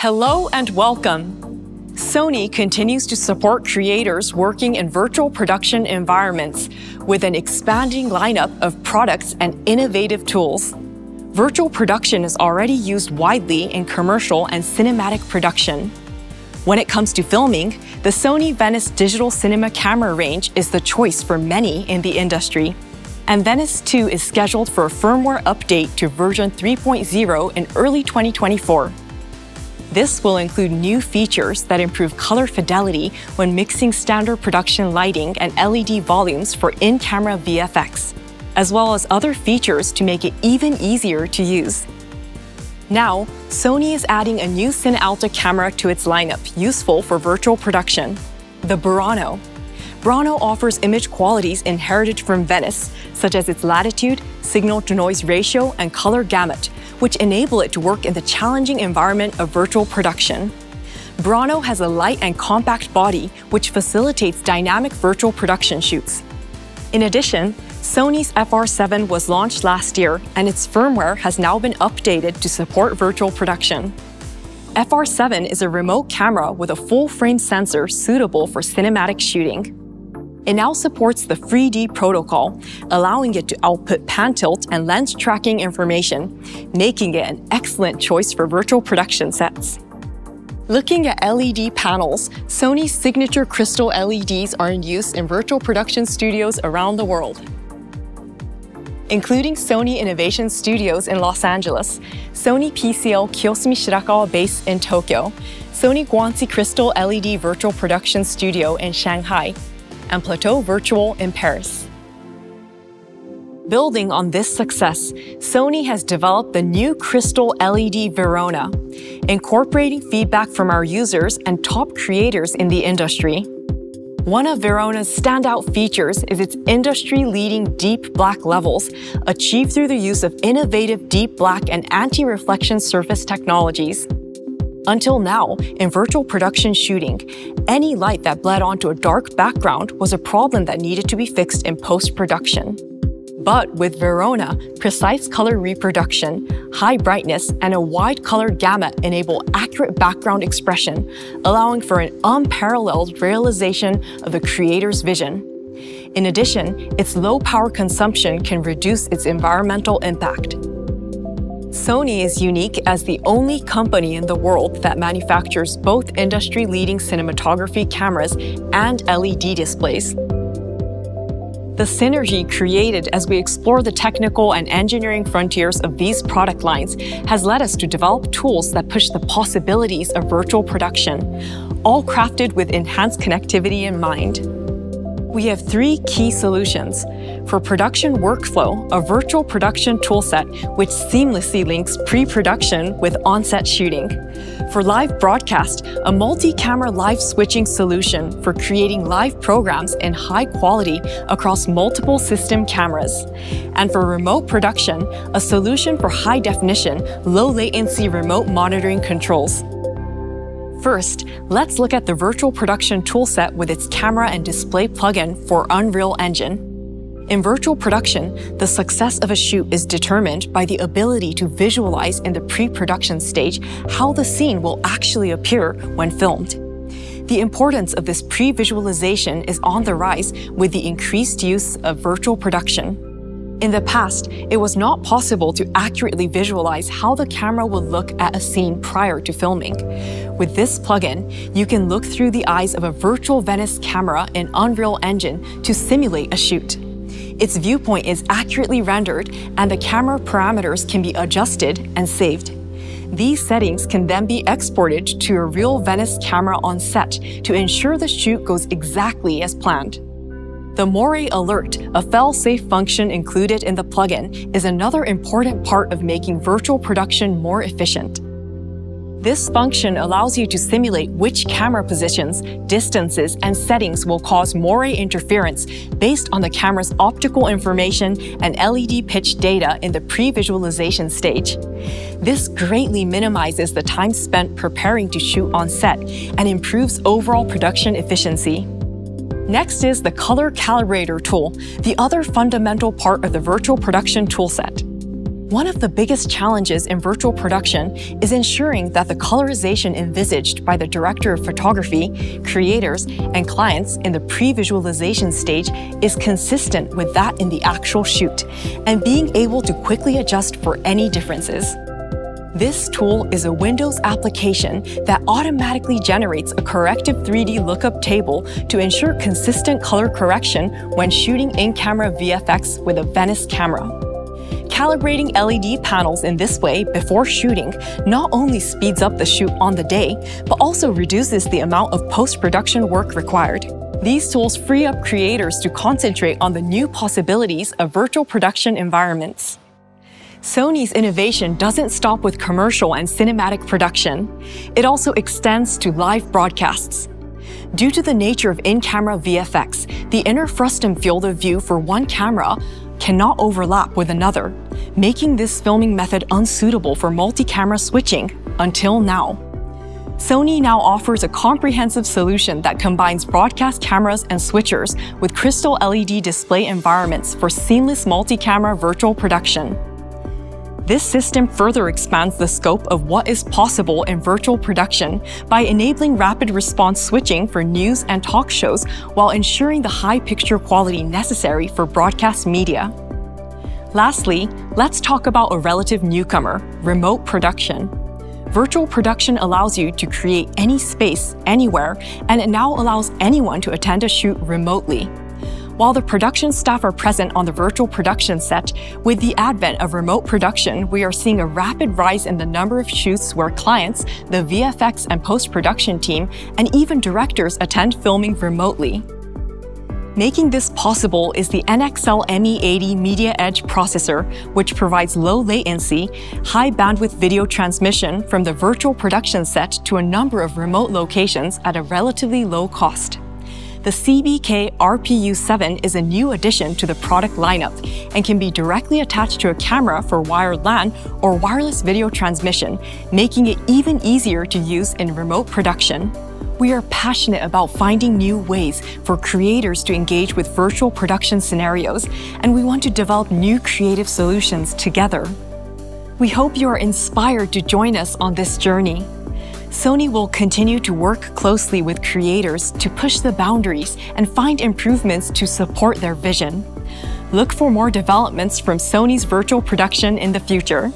Hello and welcome. Sony continues to support creators working in virtual production environments with an expanding lineup of products and innovative tools. Virtual production is already used widely in commercial and cinematic production. When it comes to filming, the Sony Venice digital cinema camera range is the choice for many in the industry. And Venice 2 is scheduled for a firmware update to version 3.0 in early 2024. This will include new features that improve color fidelity when mixing standard production lighting and LED volumes for in-camera VFX, as well as other features to make it even easier to use. Now, Sony is adding a new CineAlta camera to its lineup, useful for virtual production, the Burano. Burano offers image qualities inherited from Venice, such as its latitude, signal-to-noise ratio, and color gamut, which enable it to work in the challenging environment of virtual production. Burano has a light and compact body, which facilitates dynamic virtual production shoots. In addition, Sony's FR7 was launched last year, and its firmware has now been updated to support virtual production. FR7 is a remote camera with a full-frame sensor suitable for cinematic shooting. It now supports the FreeD protocol, allowing it to output pan tilt and lens tracking information, making it an excellent choice for virtual production sets. Looking at LED panels, Sony's signature crystal LEDs are in use in virtual production studios around the world. Including Sony Innovation Studios in Los Angeles, Sony PCL Kiyosumi Shirakawa base in Tokyo, Sony Guangxi Crystal LED Virtual Production Studio in Shanghai, and Plateau Virtual in Paris. Building on this success, Sony has developed the new Crystal LED Verona, incorporating feedback from our users and top creators in the industry. One of Verona's standout features is its industry-leading deep black levels, achieved through the use of innovative deep black and anti-reflection surface technologies. Until now, in virtual production shooting, any light that bled onto a dark background was a problem that needed to be fixed in post-production. But with Verona, precise color reproduction, high brightness, and a wide color gamut enable accurate background expression, allowing for an unparalleled realization of the creator's vision. In addition, its low power consumption can reduce its environmental impact. Sony is unique as the only company in the world that manufactures both industry-leading cinematography cameras and LED displays. The synergy created as we explore the technical and engineering frontiers of these product lines has led us to develop tools that push the possibilities of virtual production, all crafted with enhanced connectivity in mind. We have three key solutions. For production workflow, a virtual production toolset which seamlessly links pre-production with on-set shooting. For live broadcast, a multi-camera live switching solution for creating live programs in high quality across multiple system cameras. And for remote production, a solution for high definition, low latency remote monitoring controls. First, let's look at the virtual production toolset with its camera and display plugin for Unreal Engine. In virtual production, the success of a shoot is determined by the ability to visualize in the pre-production stage how the scene will actually appear when filmed. The importance of this pre-visualization is on the rise with the increased use of virtual production. In the past, it was not possible to accurately visualize how the camera would look at a scene prior to filming. With this plugin, you can look through the eyes of a virtual Venice camera in Unreal Engine to simulate a shoot. Its viewpoint is accurately rendered and the camera parameters can be adjusted and saved. These settings can then be exported to a real Venice camera on set to ensure the shoot goes exactly as planned. The Moiré Alert, a fail-safe function included in the plugin, is another important part of making virtual production more efficient. This function allows you to simulate which camera positions, distances, and settings will cause moiré interference based on the camera's optical information and LED pitch data in the pre-visualization stage. This greatly minimizes the time spent preparing to shoot on set and improves overall production efficiency. Next is the Color Calibrator tool, the other fundamental part of the virtual production toolset. One of the biggest challenges in virtual production is ensuring that the colorization envisaged by the director of photography, creators, and clients in the pre-visualization stage is consistent with that in the actual shoot, and being able to quickly adjust for any differences. This tool is a Windows application that automatically generates a corrective 3D lookup table to ensure consistent color correction when shooting in-camera VFX with a Venice camera. Calibrating LED panels in this way before shooting not only speeds up the shoot on the day, but also reduces the amount of post-production work required. These tools free up creators to concentrate on the new possibilities of virtual production environments. Sony's innovation doesn't stop with commercial and cinematic production. It also extends to live broadcasts. Due to the nature of in-camera VFX, the inner frustum field of view for one camera cannot overlap with another, making this filming method unsuitable for multi-camera switching until now. Sony now offers a comprehensive solution that combines broadcast cameras and switchers with crystal LED display environments for seamless multi-camera virtual production. This system further expands the scope of what is possible in virtual production by enabling rapid response switching for news and talk shows while ensuring the high picture quality necessary for broadcast media. Lastly, let's talk about a relative newcomer, remote production. Virtual production allows you to create any space, anywhere, and it now allows anyone to attend a shoot remotely. While the production staff are present on the virtual production set, with the advent of remote production, we are seeing a rapid rise in the number of shoots where clients, the VFX and post-production team, and even directors attend filming remotely. Making this possible is the NXL ME80 Media Edge processor, which provides low latency, high bandwidth video transmission from the virtual production set to a number of remote locations at a relatively low cost the CBK RPU7 is a new addition to the product lineup and can be directly attached to a camera for wired LAN or wireless video transmission, making it even easier to use in remote production. We are passionate about finding new ways for creators to engage with virtual production scenarios, and we want to develop new creative solutions together. We hope you are inspired to join us on this journey. Sony will continue to work closely with creators to push the boundaries and find improvements to support their vision. Look for more developments from Sony's virtual production in the future.